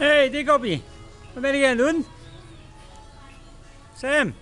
Hé, hey, kopje. Wat ben je aan het doen? Sam.